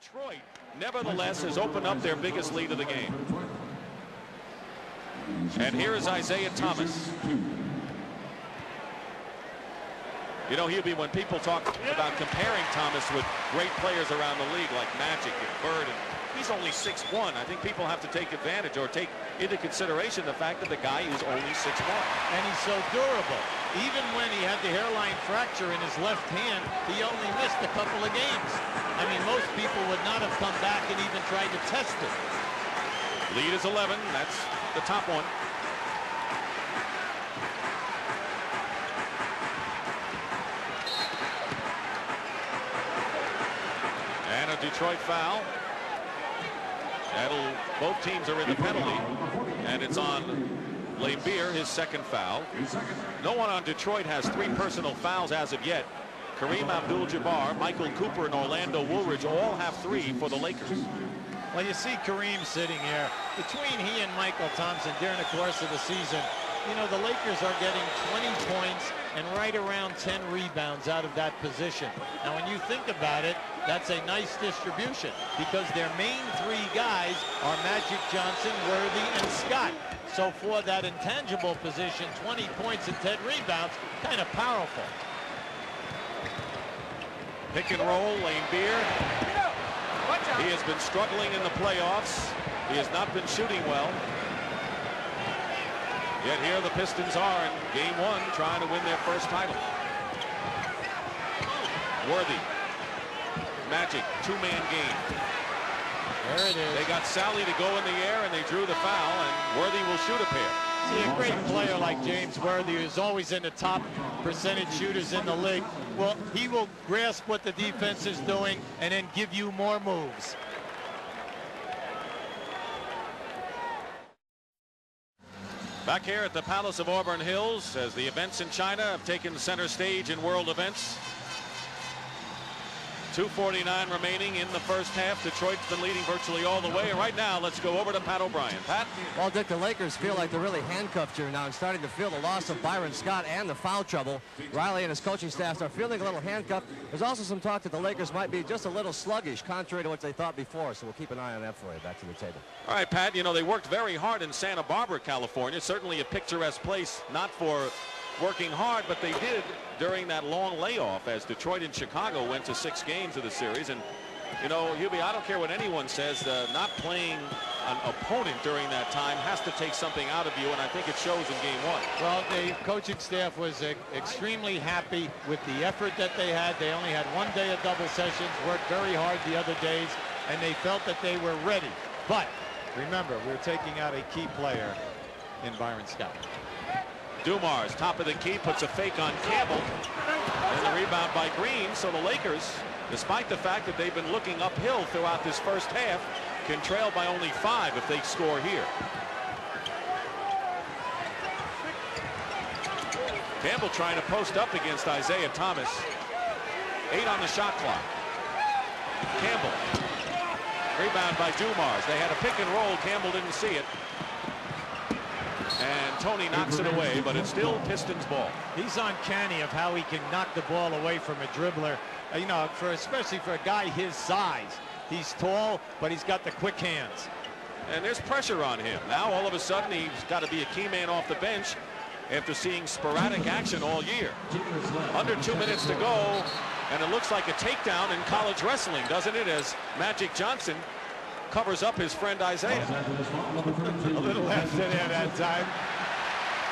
Detroit, nevertheless, has opened up their biggest lead of the game. And here is Isiah Thomas. You know, he'll be when people talk about comparing Thomas with great players around the league like Magic and Bird, and he's only 6'1". I think people have to take advantage or take into consideration the fact that the guy is only 6'1". And he's so durable. Even when he had the hairline fracture in his left hand, he only missed a couple of games. I mean, most people would not have come back and even tried to test it. Lead is 11. That's the top one. And a Detroit foul. That'll, both teams are in the penalty. And it's on Laimbeer, his second foul. No one on Detroit has three personal fouls as of yet. Kareem Abdul-Jabbar, Michael Cooper, and Orlando Woolridge all have three for the Lakers. Well, you see Kareem sitting here. Between he and Mychal Thompson during the course of the season, you know, the Lakers are getting 20 points and right around 10 rebounds out of that position. Now, when you think about it, that's a nice distribution because their main three guys are Magic Johnson, Worthy, and Scott. So for that intangible position, 20 points and 10 rebounds, kind of powerful. Pick and roll, Laimbeer. He has been struggling in the playoffs. He has not been shooting well. Yet here the Pistons are in game one trying to win their first title. Worthy. Magic, two-man game. There it is. They got Salley to go in the air and they drew the foul and Worthy will shoot a pair. See, a great player like James Worthy is always in the top percentage shooters in the league. Well, he will grasp what the defense is doing and then give you more moves. Back here at the Palace of Auburn Hills as the events in China have taken center stage in world events. 249 remaining in the first half. Detroit's been leading virtually all the way. And right now, let's go over to Pat O'Brien. Pat? Well, Dick, the Lakers feel like they're really handcuffed here now and starting to feel the loss of Byron Scott and the foul trouble. Riley and his coaching staff are feeling a little handcuffed. There's also some talk that the Lakers might be just a little sluggish, contrary to what they thought before. So we'll keep an eye on that for you. Back to the table. All right, Pat, you know, they worked very hard in Santa Barbara, California. Certainly a picturesque place, not for working hard, but they did during that long layoff as Detroit and Chicago went to six games of the series. And, you know, Hubie, I don't care what anyone says, uh, not playing an opponent during that time has to take something out of you, and I think it shows in game one. Well, the coaching staff was uh, extremely happy with the effort that they had. They only had one day of double sessions, worked very hard the other days, and they felt that they were ready. But remember, we're taking out a key player in Byron Scott. Dumars, top of the key, puts a fake on Campbell. And the rebound by Green. So the Lakers, despite the fact that they've been looking uphill throughout this first half, can trail by only five if they score here. Campbell trying to post up against Isiah Thomas. Eight on the shot clock. Campbell. Rebound by Dumars. They had a pick and roll. Campbell didn't see it. And Tony knocks it away, but it's still Pistons ball. He's uncanny of how he can knock the ball away from a dribbler. Uh, you know, for especially for a guy his size. He's tall, but he's got the quick hands. And there's pressure on him. Now all of a sudden he's got to be a key man off the bench after seeing sporadic action all year. Under two minutes to go, and it looks like a takedown in college wrestling, doesn't it, as Magic Johnson covers up his friend Isiah. a little less than there that time.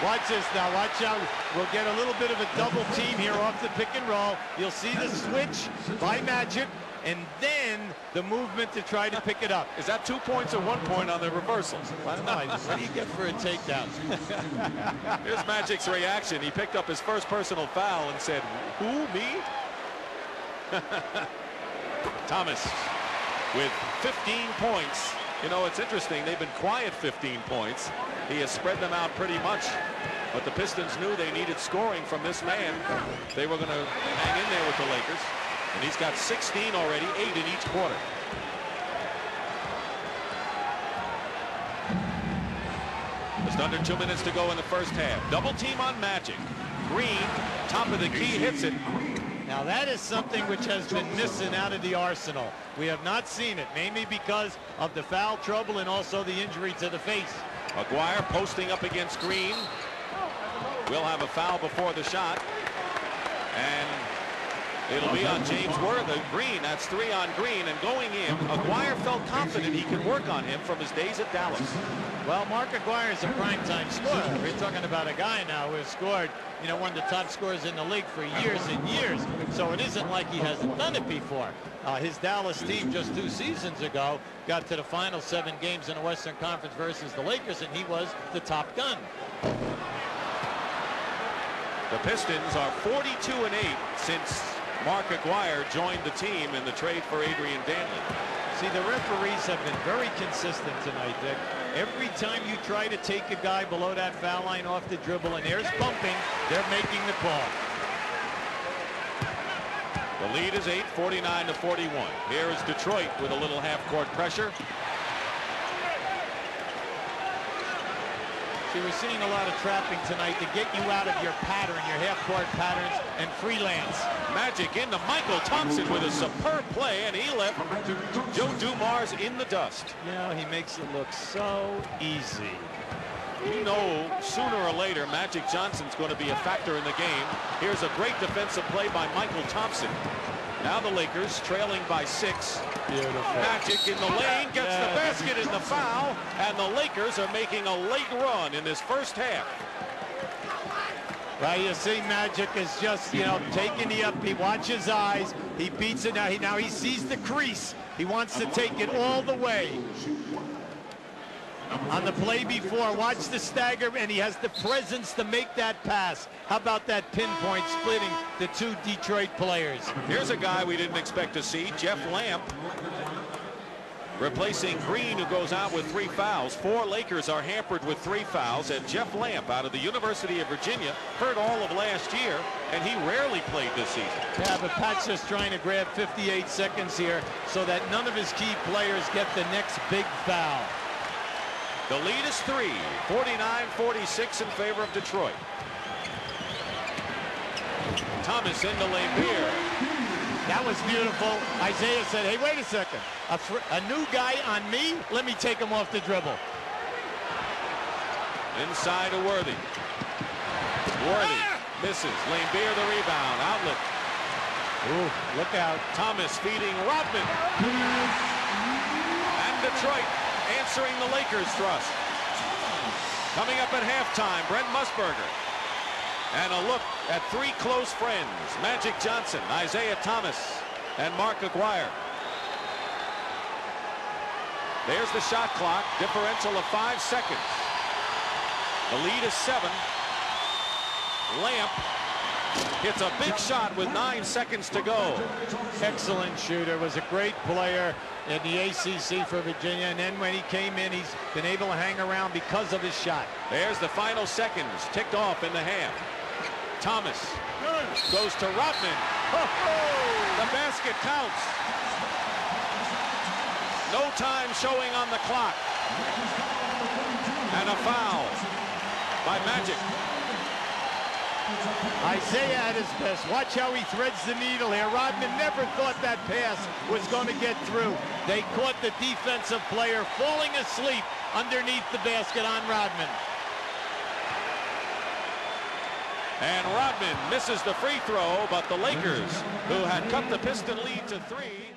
Watch this now. Watch out. We'll get a little bit of a double team here off the pick and roll. You'll see the switch by Magic and then the movement to try to pick it up. Is that two points or one point on the reversal? I don't know. What do you get for a takedown? Here's Magic's reaction. He picked up his first personal foul and said, who, me? Thomas with 15 points. You know, it's interesting. They've been quiet 15 points. He has spread them out pretty much. But the Pistons knew they needed scoring from this man. They were going to hang in there with the Lakers. And he's got 16 already, eight in each quarter. Just under two minutes to go in the first half. Double team on Magic. Green, top of the key, hits it. Now that is something which has been missing out of the arsenal. We have not seen it, mainly because of the foul trouble and also the injury to the face. Aguirre posting up against Green. Will have a foul before the shot. And it'll be on James Worthy. Green, that's three on Green. And going in, Aguirre felt confident he could work on him from his days at Dallas. Well, Mark Aguirre is a primetime scorer. We're talking about a guy now who has scored, you know, one of the top scorers in the league for years and years. So it isn't like he hasn't done it before. Uh, his Dallas team just two seasons ago got to the final seven games in the Western Conference versus the Lakers, and he was the top gun. The Pistons are 42 and 8 since Mark Aguirre joined the team in the trade for Adrian Dantley. See, the referees have been very consistent tonight, Dick. Every time you try to take a guy below that foul line off the dribble and there's bumping, they're making the call. The lead is 8, 49 to 41. Here is Detroit with a little half-court pressure. See, we're seeing a lot of trapping tonight to get you out of your pattern, your half-court patterns, and freelance. Magic into Mychal Thompson with a superb play, and he left Joe Dumars in the dust. You know, he makes it look so easy. You know, sooner or later, Magic Johnson's going to be a factor in the game. Here's a great defensive play by Mychal Thompson. Now the Lakers trailing by six. Beautiful. Magic in the lane gets Yeah. the basket in the foul, and the Lakers are making a late run in this first half. Well, you see Magic is just, you know, taking the up. He watches his eyes. He beats it now. He now he sees the crease. He wants to take it all the way. On the play before, watch the stagger, and he has the presence to make that pass. How about that pinpoint splitting the two Detroit players? Here's a guy we didn't expect to see, Jeff Lamp, replacing Green, who goes out with three fouls. Four Lakers are hampered with three fouls, and Jeff Lamp out of the University of Virginia hurt all of last year, and he rarely played this season. Yeah, but Pat's just trying to grab 58 seconds here so that none of his key players get the next big foul. The lead is three, 49-46 in favor of Detroit. Thomas into Laimbeer. That was beautiful. Isiah said, hey, wait a second. A, a new guy on me? Let me take him off the dribble. Inside to Worthy. Worthy ah! misses. Laimbeer the rebound. Outlet. Ooh, look out. Thomas feeding Rodman. And Detroit answering the Lakers thrust. Coming up at halftime, Brent Musburger. And a look at three close friends, Magic Johnson, Isiah Thomas, and Mark Aguirre. There's the shot clock, differential of five seconds. The lead is seven. Lamp hits a big shot with nine seconds to go. Excellent shooter. Was a great player in the ACC for Virginia. And then when he came in, he's been able to hang around because of his shot. There's the final seconds ticked off in the half. Thomas goes to Rodman. The basket counts. No time showing on the clock. And a foul by Magic. Isiah at his best. Watch how he threads the needle here. Rodman never thought that pass was going to get through. They caught the defensive player falling asleep underneath the basket on Rodman. And Rodman misses the free throw, but the Lakers, who had cut the Piston lead to three,